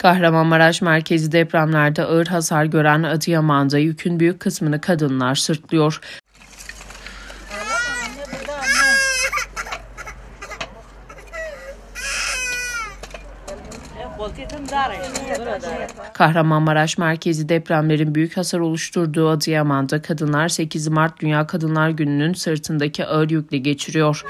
Kahramanmaraş merkezi depremlerde ağır hasar gören Adıyaman'da yükün büyük kısmını kadınlar sırtlıyor. Kahramanmaraş merkezi depremlerin büyük hasar oluşturduğu Adıyaman'da kadınlar 8 Mart Dünya Kadınlar Günü'nün sırtındaki ağır yükle geçiriyor.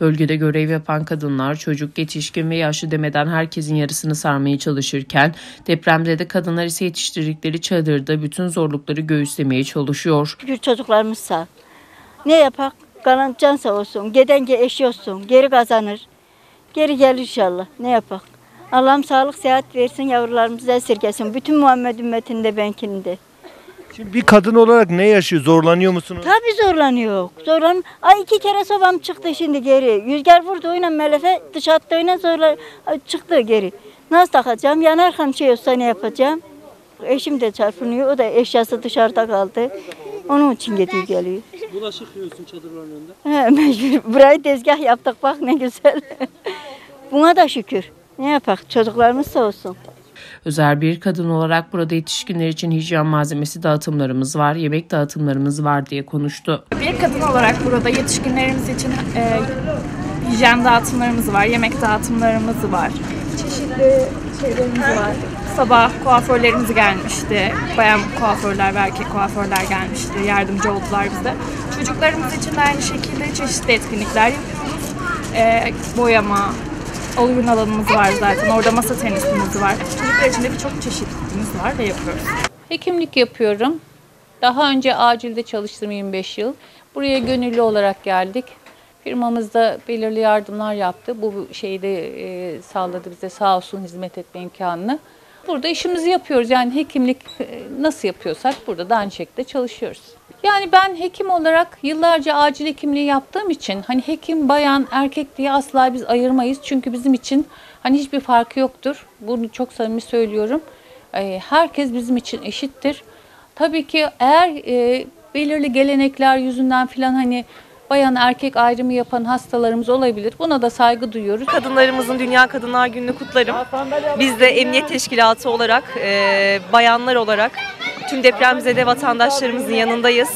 Bölgede görev yapan kadınlar, çocuk, yetişkin ve yaşlı demeden herkesin yarısını sarmaya çalışırken depremzede kadınlar ise yetiştirdikleri çadırda bütün zorlukları göğüslemeye çalışıyor. Şükür çocuklarımız sağ. Ne yapak? Kalan can sağ olsun. Geden ge eşi olsun. Geri kazanır. Geri gelir inşallah. Ne yapak? Allah'ım sağlık sıhhat versin yavrularımızı esirgesin. Bütün Muhammed ümmetinde benkinde. Şimdi bir kadın olarak ne yaşıyor? Zorlanıyor musunuz? Tabii zorlanıyor. Zorlan. Ay iki kere sobam çıktı şimdi geri. Rüzgar vurdu oyna melefe dış attı oyna zorla Ay, çıktı geri. Nasıl takacağım? Yanarken şey olsa ne yapacağım? Eşim de çarpınıyor. O da eşyası dışarıda kaldı. Onun için gidiyor geliyor. Bulaşık yiyorsun çadırların önünde. He, mecbur. Burayı tezgah yaptık bak ne güzel. Buna da şükür. Ne yapak? Çocuklarımız sağ olsun. Özel bir kadın olarak burada yetişkinler için hijyen malzemesi dağıtımlarımız var, yemek dağıtımlarımız var diye konuştu. Bir kadın olarak burada yetişkinlerimiz için e, hijyen dağıtımlarımız var, yemek dağıtımlarımız var. Çeşitli şeylerimiz var. Sabah kuaförlerimiz gelmişti. Bayan kuaförler ve erkek kuaförler gelmişti. Yardımcı oldular bize. Çocuklarımız için de aynı şekilde çeşitli etkinlikler yapıyoruz. E, boyama, oyun alanımız var zaten. Orada masa tenisimiz var. Çocuklar için de birçok çeşitliliğimiz var ve yapıyoruz. Hekimlik yapıyorum. Daha önce acilde çalıştım 25 yıl. Buraya gönüllü olarak geldik. Firmamız da belirli yardımlar yaptı. Bu şeyi de e, sağladı bize sağ olsun hizmet etme imkanını. Burada işimizi yapıyoruz. Yani hekimlik e, nasıl yapıyorsak burada da aynı şekilde çalışıyoruz. Yani ben hekim olarak yıllarca acil hekimliği yaptığım için hani hekim, bayan, erkek diye asla biz ayırmayız. Çünkü bizim için hani hiçbir farkı yoktur. Bunu çok samimi söylüyorum. E, herkes bizim için eşittir. Tabii ki eğer e, belirli gelenekler yüzünden filan hani bayan erkek ayrımı yapan hastalarımız olabilir. Buna da saygı duyuyoruz. Kadınlarımızın Dünya Kadınlar Günü'nü kutlarım. Biz de Emniyet Teşkilatı olarak, e, bayanlar olarak tüm depremzede vatandaşlarımızın yanındayız.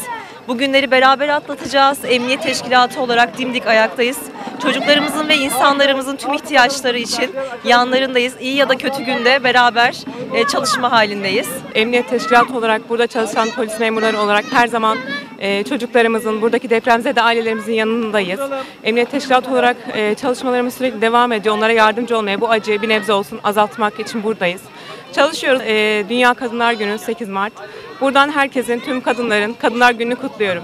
Bu günleri beraber atlatacağız. Emniyet Teşkilatı olarak dimdik ayaktayız. Çocuklarımızın ve insanlarımızın tüm ihtiyaçları için yanlarındayız. İyi ya da kötü günde beraber e, çalışma halindeyiz. Emniyet Teşkilatı olarak burada çalışan polis memurları olarak her zaman e, çocuklarımızın, buradaki depremzede ailelerimizin yanındayız. Emniyet Teşkilatı olarak e, çalışmalarımız sürekli devam ediyor. Onlara yardımcı olmaya, bu acıyı bir nebze olsun azaltmak için buradayız. Çalışıyoruz. E, Dünya Kadınlar Günü 8 Mart. Buradan herkesin, tüm kadınların Kadınlar Günü'nü kutluyorum.